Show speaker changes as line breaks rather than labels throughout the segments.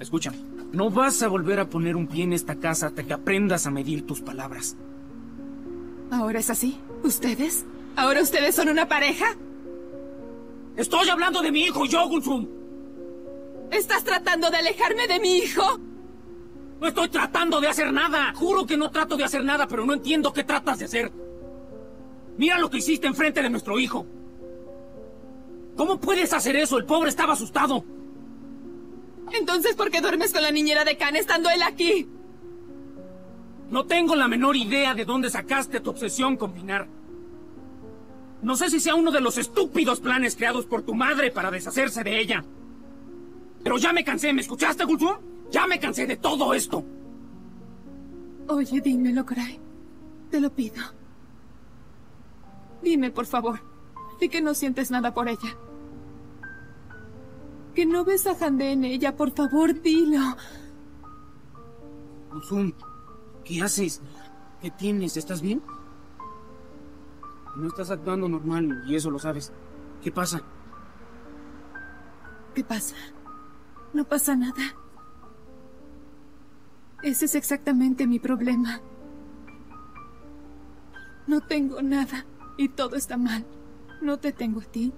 escúchame. No vas a volver a poner un pie en esta casa hasta que aprendas a medir tus palabras.
¿Ahora es así? ¿Ustedes? ¿Ahora ustedes son una pareja?
Estoy hablando de mi hijo, yo, Gulsum.
¿Estás tratando de alejarme de mi hijo?
No estoy tratando de hacer nada. Juro que no trato de hacer nada, pero no entiendo qué tratas de hacer. Mira lo que hiciste enfrente de nuestro hijo. ¿Cómo puedes hacer eso? El pobre estaba asustado.
Entonces, ¿por qué duermes con la niñera de Khan estando él aquí?
No tengo la menor idea de dónde sacaste tu obsesión con Pinar. No sé si sea uno de los estúpidos planes creados por tu madre para deshacerse de ella. Pero ya me cansé, ¿me escuchaste, Gulsum? Ya me cansé de todo esto.
Oye, dímelo, Cray. Te lo pido. Dime, por favor, de que no sientes nada por ella. Que no ves a Hande en ella, por favor, dilo.
Gulsum, ¿qué haces? ¿Qué tienes? ¿Estás bien? No estás actuando normal y eso lo sabes. ¿Qué pasa?
¿Qué pasa? No pasa nada. Ese es exactamente mi problema. No tengo nada y todo está mal. No te tengo a ti,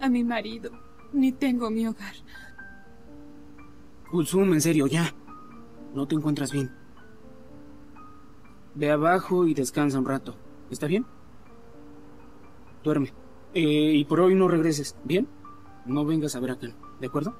a mi marido, ni tengo mi hogar.
Kulsum, en serio, ya. No te encuentras bien. Ve abajo y descansa un rato. ¿Está bien? Duerme. Eh, y por hoy no regreses, ¿bien? No vengas a ver a Khan, ¿de acuerdo?